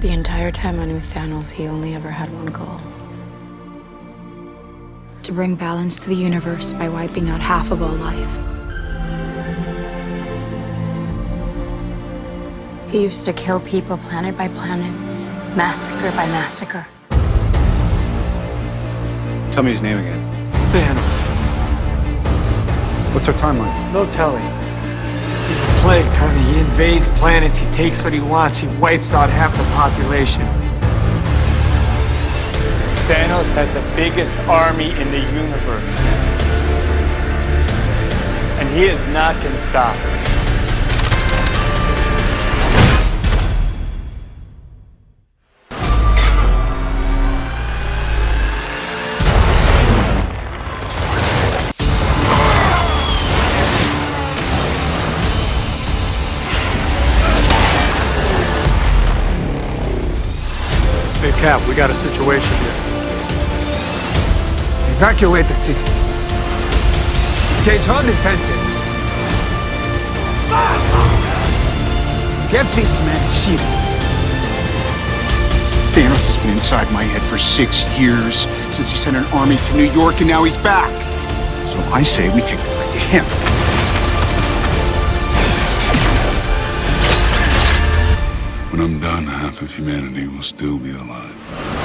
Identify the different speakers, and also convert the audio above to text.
Speaker 1: The entire time I knew Thanos, he only ever had one goal to bring balance to the universe by wiping out half of all life. He used to kill people planet by planet, massacre by massacre.
Speaker 2: Tell me his name again.
Speaker 3: Thanos.
Speaker 2: What's our timeline?
Speaker 3: No telling. He invades planets, he takes what he wants, he wipes out half the population.
Speaker 4: Thanos has the biggest army in the universe. And he is not going to stop.
Speaker 3: Hey, Cap, we got a situation here.
Speaker 5: Evacuate the city. Engage all defenses. Get this man shielded.
Speaker 6: Thanos has been inside my head for six years, since he sent an army to New York, and now he's back. So I say we take the fight to him.
Speaker 7: When I'm done, half of humanity will still be alive.